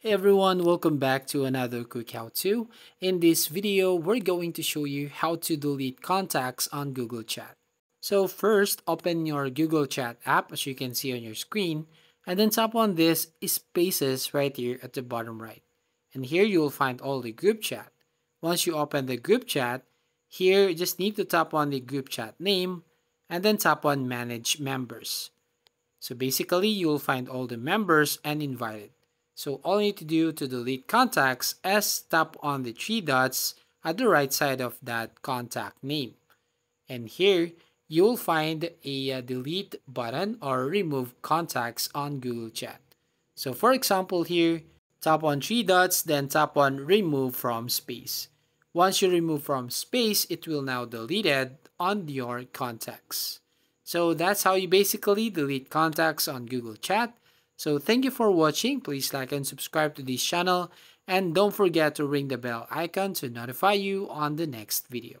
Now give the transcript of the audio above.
Hey everyone, welcome back to another quick how-to. In this video, we're going to show you how to delete contacts on Google Chat. So first, open your Google Chat app as you can see on your screen, and then tap on this spaces right here at the bottom right. And here you will find all the group chat. Once you open the group chat, here you just need to tap on the group chat name, and then tap on manage members. So basically, you will find all the members and invited. So all you need to do to delete contacts is tap on the three dots at the right side of that contact name. And here, you'll find a uh, delete button or remove contacts on Google Chat. So for example here, tap on three dots, then tap on remove from space. Once you remove from space, it will now delete it on your contacts. So that's how you basically delete contacts on Google Chat. So thank you for watching. Please like and subscribe to this channel. And don't forget to ring the bell icon to notify you on the next video.